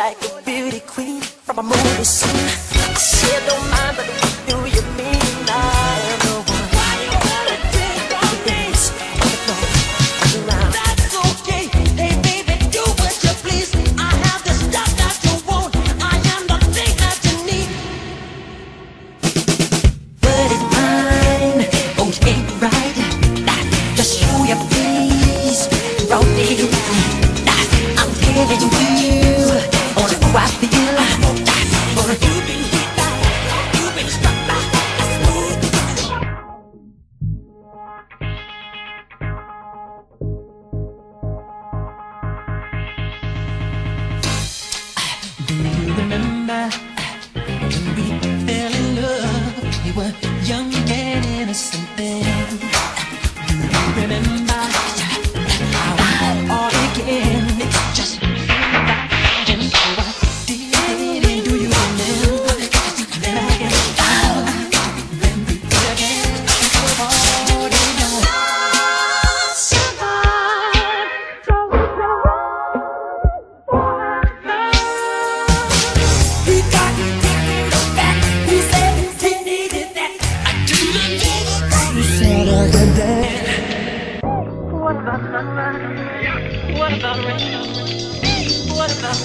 like a beauty queen from a movie scene. I said, don't mind, but do you mean? I am the one. Why you wanna take? On. That's okay. Hey, baby, do what you please. I have the stuff that you want. I am the thing that you need. But oh, it ain't right. Just I'm giving you. were